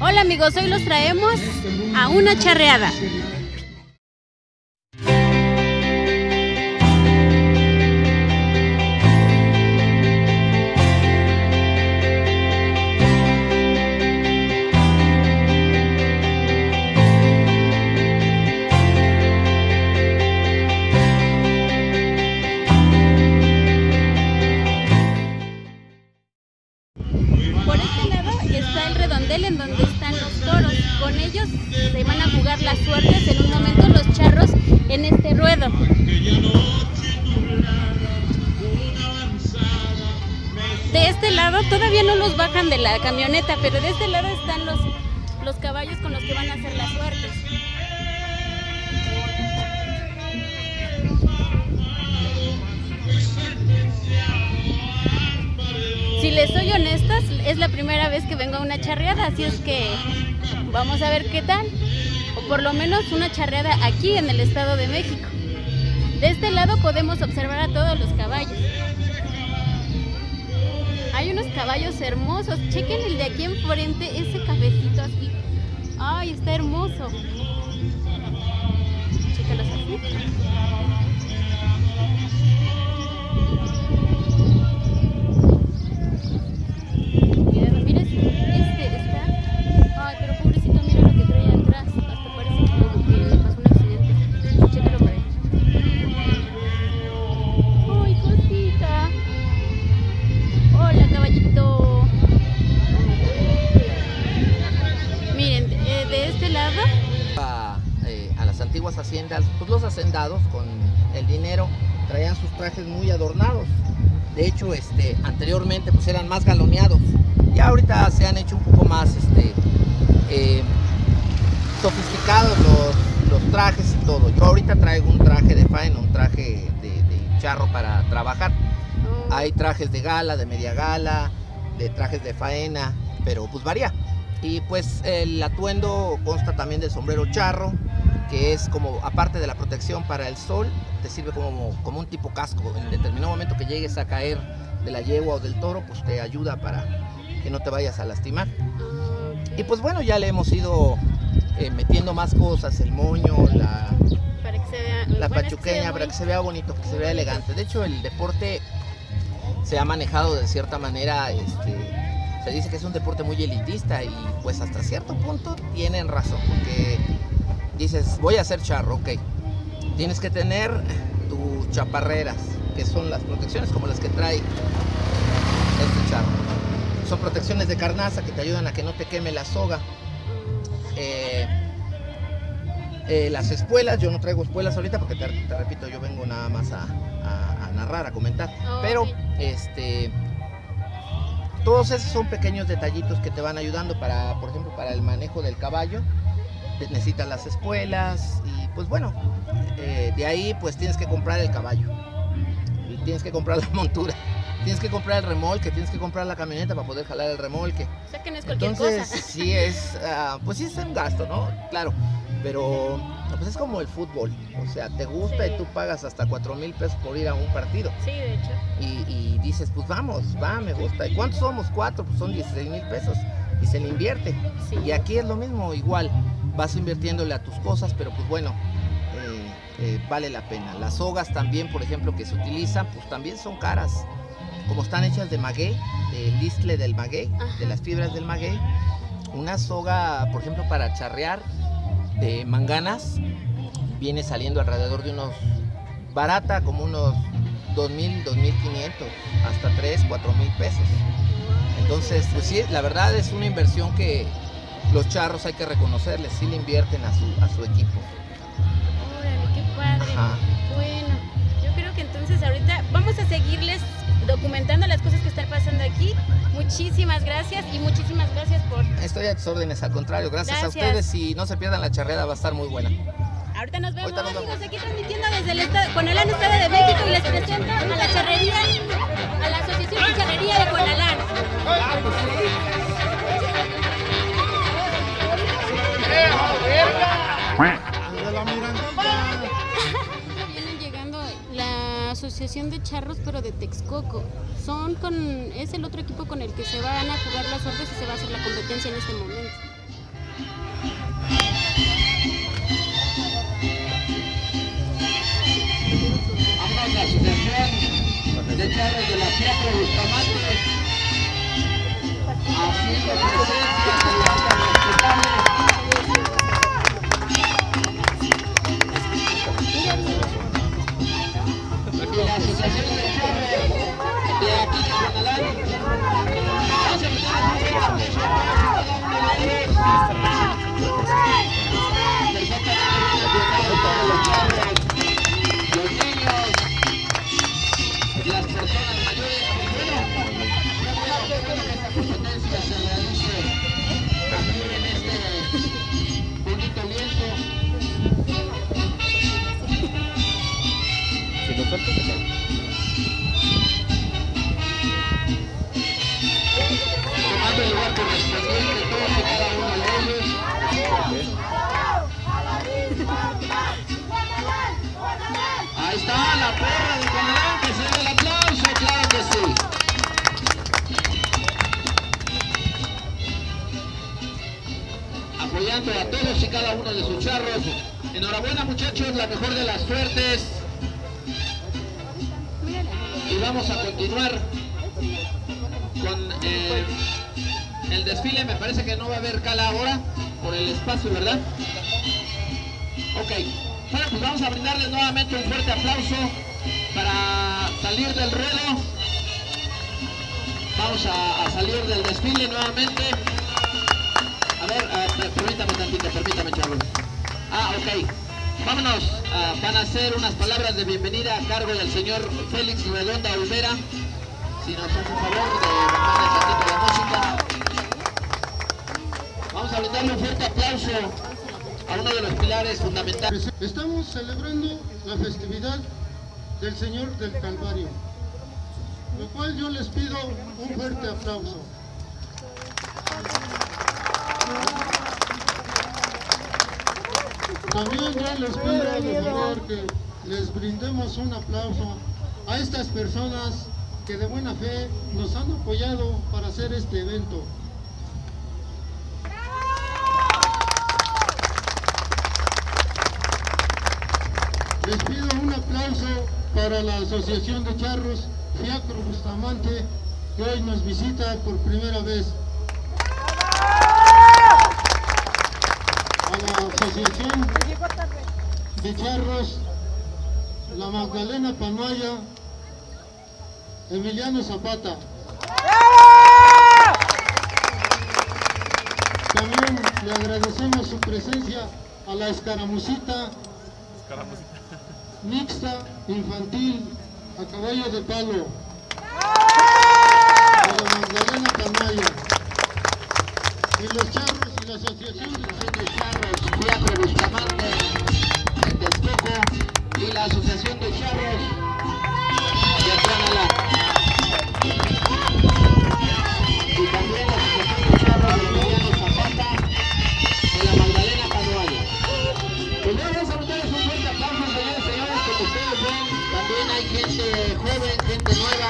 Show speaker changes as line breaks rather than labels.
Hola amigos, hoy los traemos a una charreada. Las suertes en un momento los charros en este ruedo. De este lado todavía no los bajan de la camioneta, pero de este lado están los, los caballos con los que van a hacer las suertes. Si les soy honestas, es la primera vez que vengo a una charreada, así es que vamos a ver qué tal. Por lo menos una charreada aquí en el Estado de México. De este lado podemos observar a todos los caballos. Hay unos caballos hermosos. Chequen el de aquí enfrente, ese cafecito así. Ay, está hermoso. Chécalos así.
Haciendas, pues los hacendados con el dinero traían sus trajes muy adornados. De hecho, este, anteriormente pues eran más galoneados. Ya ahorita se han hecho un poco más este, eh, sofisticados los, los trajes y todo. Yo ahorita traigo un traje de faena, un traje de, de charro para trabajar.
Oh,
Hay trajes de gala, de media gala, de trajes de faena, pero pues varía. Y pues el atuendo consta también del sombrero charro, que es como, aparte de la protección para el sol, te sirve como, como un tipo casco. En determinado momento que llegues a caer de la yegua o del toro, pues te ayuda para que no te vayas a lastimar. Y pues bueno, ya le hemos ido eh, metiendo más cosas, el moño, la,
Para que se vea.
la
bueno, es que se ve
pachuqueña para que se vea bonito, que se vea elegante. De hecho, el deporte se ha manejado de cierta manera, este, se dice que es un deporte muy elitista y pues hasta cierto punto tienen razón, porque dices, voy a hacer charro, ok. Tienes que tener tus chaparreras, que son las protecciones como las que trae este charro. Son protecciones de carnaza que te ayudan a que no te queme la soga. Eh, eh, las espuelas, yo no traigo espuelas ahorita porque te, te repito, yo vengo nada más a, a- a narrar, a comentar.
Ok.
Pero este todos esos son pequeños detallitos que te van ayudando para, por ejemplo, para el manejo del caballo. Necesitas las espuelas y pues bueno, eh, de ahí pues tienes que comprar el caballo. Y tienes que comprar la montura. Tienes que comprar el remolque, tienes que comprar la camioneta para poder jalar el remolque.
O sea que no es cualquier
Entonces,
cosa.
sí es, ah, pues sí es un gasto, ¿no? Claro, pero pues es como el fútbol, o sea, te gusta
Sí.
y tú pagas hasta 4 mil pesos por ir a un partido
Sí, de hecho.
y, y dices, pues vamos, va, me gusta. ¿Y cuántos somos? Cuatro, pues son 16 mil pesos y se le invierte.
Sí.
Y aquí es lo mismo, igual, vas invirtiéndole a tus cosas, pero pues bueno, eh, eh, vale la pena. Las sogas también, por ejemplo, que se utilizan, pues también son caras. Como están hechas de maguey, del isle del maguey,
Ajá.
de las fibras del maguey, una soga, por ejemplo, para charrear de manganas, viene saliendo alrededor de unos, barata, como unos 2.000, 2.500, hasta 3, 4 mil pesos. Entonces, pues sí, la verdad es una inversión que los charros hay que reconocerles, sí le invierten a su, a su equipo.
Órale, qué padre.
Ajá.
Bueno, yo creo que entonces ahorita vamos a seguirles documentando las cosas que están pasando aquí. Muchísimas gracias y muchísimas gracias por...
Estoy a tus órdenes, al contrario, gracias,
Gracias.
a ustedes y no se pierdan la charreada, va a estar muy buena.
Ahorita nos vemos,
Ahorita nos vemos.
aquí transmitiendo desde el estado, Conalán, Estado de México y les presento a la charrería, a la Asociación de Charrería de Conalán. Asociación de Charros, pero de Texcoco. Son con, es el otro equipo con el que se van a jugar las sortes y se va a hacer la competencia en este momento.
Vamos asociación de charros de la Fiacre Bustamante haciendo presencia está la porra de Canadá, que se el aplauso, claro que sí. Apoyando a todos y cada uno de sus charros. Enhorabuena muchachos, la mejor de las suertes. Y vamos a continuar con eh, el desfile. Me parece que no va a haber cala ahora por el espacio, ¿verdad? Ok. Bueno, pues vamos a brindarles nuevamente un fuerte aplauso para salir del ruedo. Vamos a, salir del desfile nuevamente. A ver, per- permítame tantito, permítame, chavos. Ah, ok. Vámonos. ah, van a hacer unas palabras de bienvenida a cargo del señor Félix Redonda Olvera. Si nos hace favor de bajarle tantito la música. Vamos a brindarle un fuerte aplauso a uno de los pilares fundamentales.
Estamos celebrando la festividad del Señor del Calvario, lo cual yo les pido un fuerte aplauso. También yo les pido de favor que les brindemos un aplauso a estas personas que de buena fe nos han apoyado para hacer este evento. Les pido un aplauso para la Asociación de Charros Fiacro Bustamante que hoy nos visita por primera vez. A la Asociación de Charros La Magdalena Pamaya Emiliano Zapata. También le agradecemos su presencia a la escaramucita mixta infantil a caballo de palo. De la Magdalena Tamaya y los charros y la asociación de
Charros. Fiacre Bustamante en Texcoco y la Asociación de Charros hay gente joven, gente nueva,